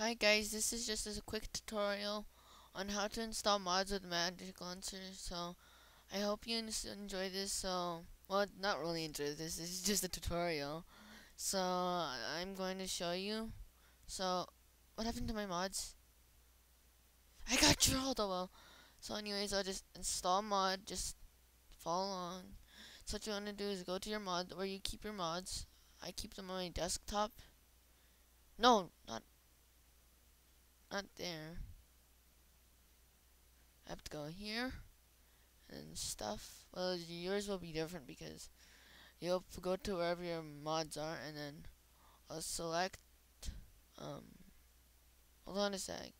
Hi guys, this is just a quick tutorial on how to install mods with Magic Launcher. So, I hope you enjoy this. So, well, not really enjoy this. It's just a tutorial. So, I'm going to show you. So, what happened to my mods? I got trolled. Oh well. So, anyways, I'll just install mod. Just follow along. So, what you want to do is go to your mod where you keep your mods. I keep them on my desktop. No, not not there. I have to go here and stuff. Well, yours will be different because you'll go to wherever your mods are and then I'll select, um, hold on a sec.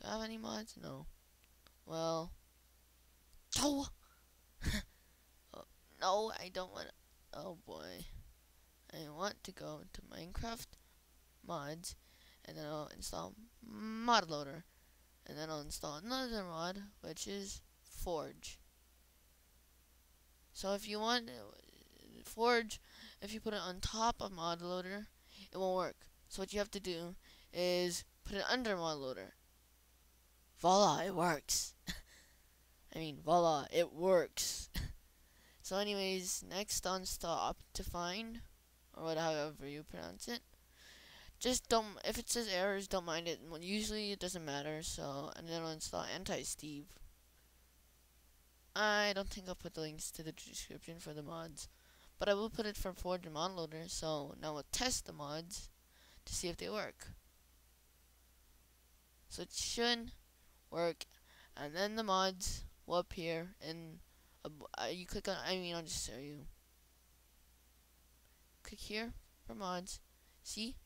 Do I have any mods? No. Well, oh, oh no, I don't want, oh boy. I want to go to Minecraft mods and then I'll install mod loader. And then I'll install another mod which is forge. So if you want forge if you put it on top of mod loader it won't work. So what you have to do is put it under mod loader. Voila it works. I mean voila it works. So anyways next on stop to find or whatever you pronounce it just don't, if it says errors, don't mind it. Usually it doesn't matter, so, and then I'll install anti-Steve. I don't think I'll put the links to the description for the mods, but I will put it for Forge and Mod Loader, so now we'll test the mods to see if they work. So it should work, and then the mods will appear, and uh, you click on, I mean, I'll just show you. Click here for mods. See?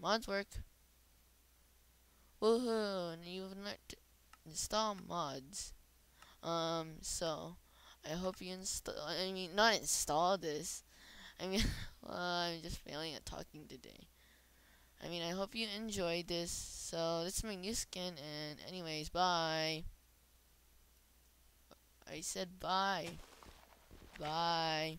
Mods work. Woohoo! And you've learned to install mods. Um, so I hope you install. I mean, not install this. I mean, well, I'm just failing at talking today. I mean, I hope you enjoyed this. So this is my new skin, and anyways, bye. I said bye. Bye.